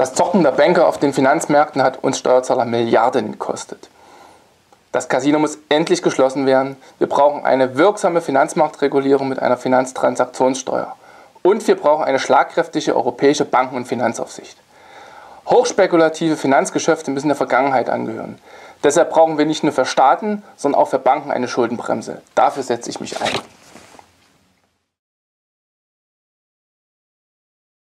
Das Zocken der Banker auf den Finanzmärkten hat uns Steuerzahler Milliarden gekostet. Das Casino muss endlich geschlossen werden. Wir brauchen eine wirksame Finanzmarktregulierung mit einer Finanztransaktionssteuer. Und wir brauchen eine schlagkräftige europäische Banken- und Finanzaufsicht. Hochspekulative Finanzgeschäfte müssen der Vergangenheit angehören. Deshalb brauchen wir nicht nur für Staaten, sondern auch für Banken eine Schuldenbremse. Dafür setze ich mich ein.